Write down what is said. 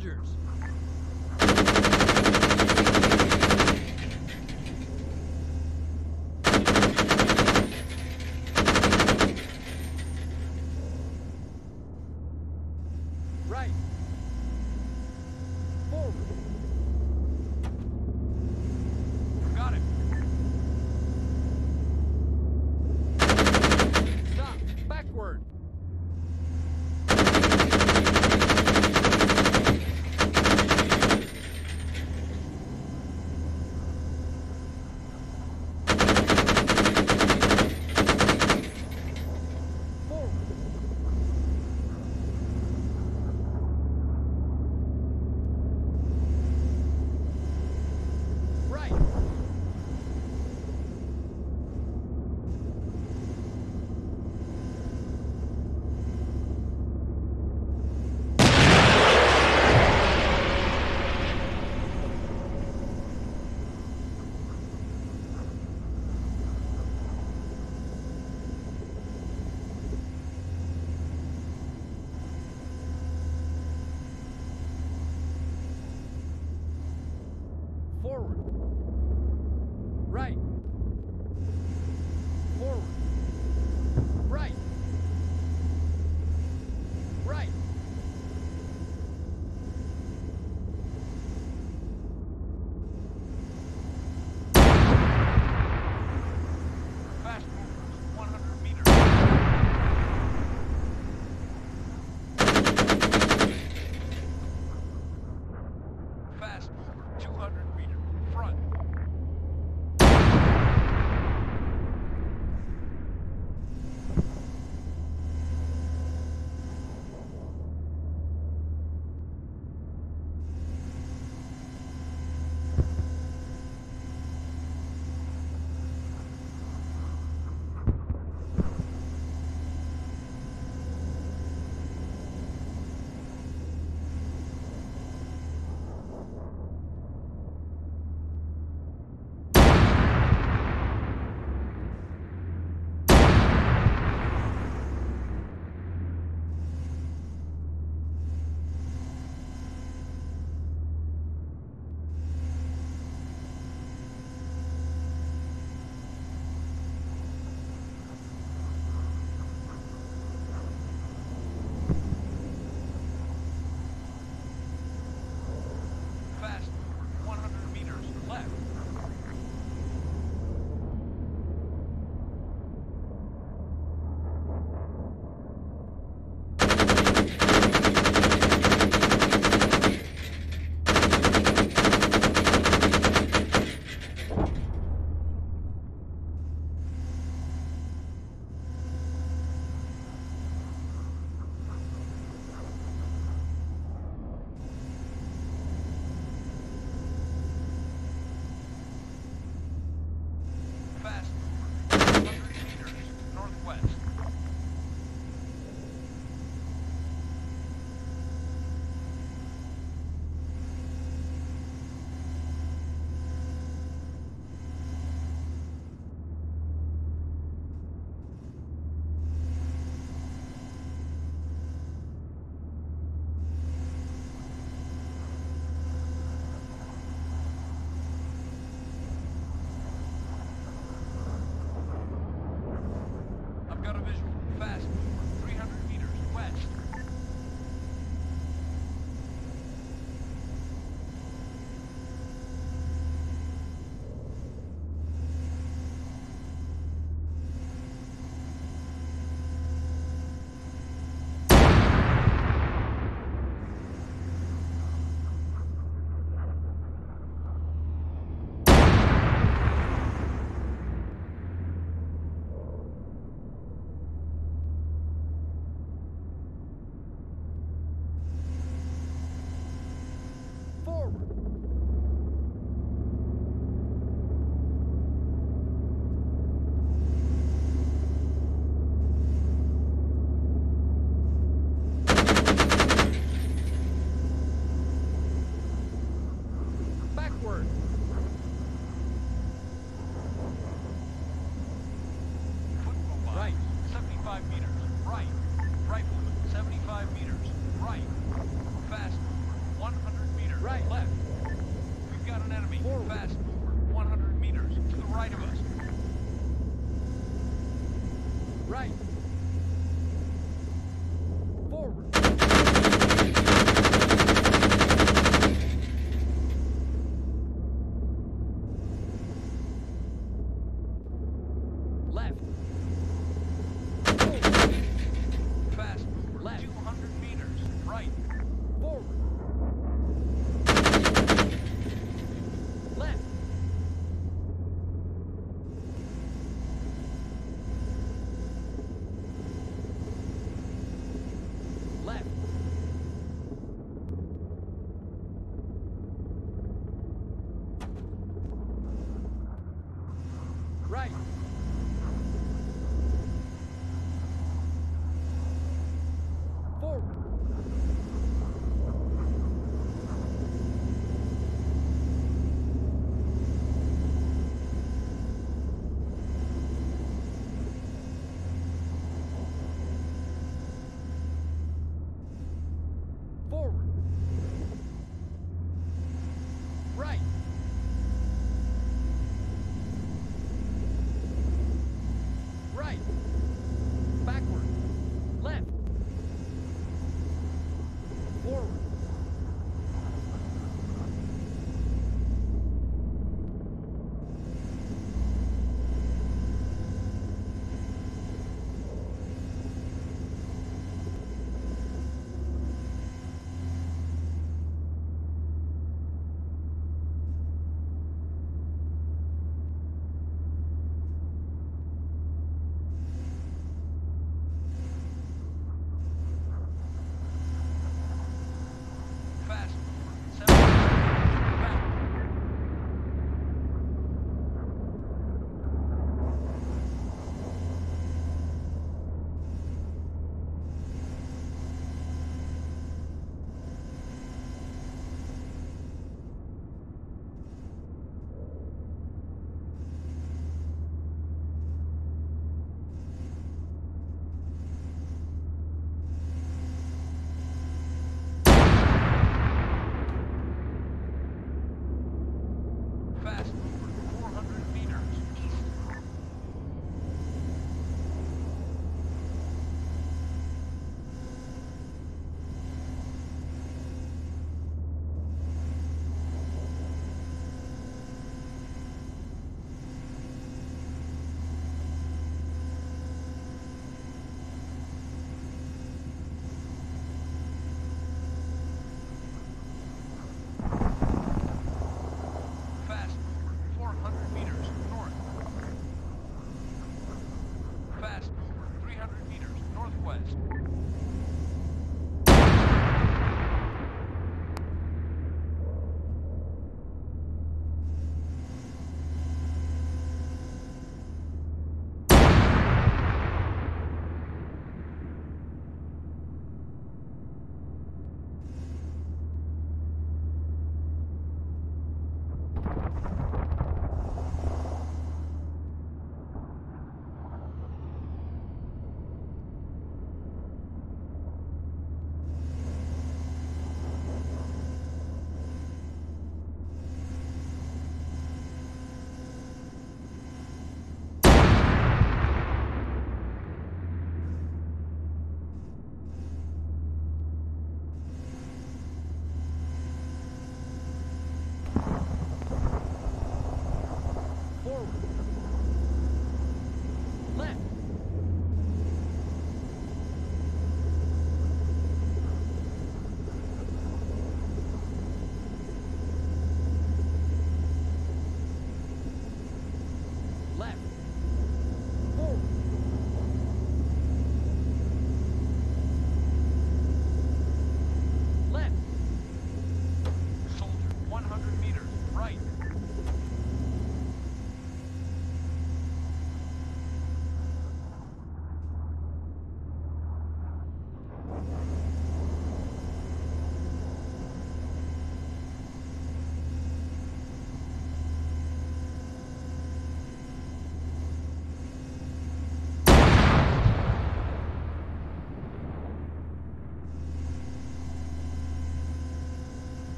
Soldiers!